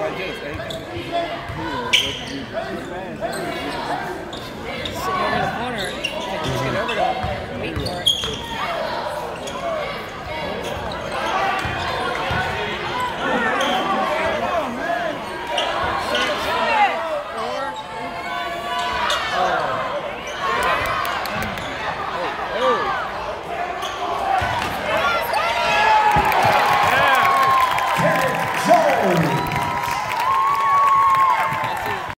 Like this.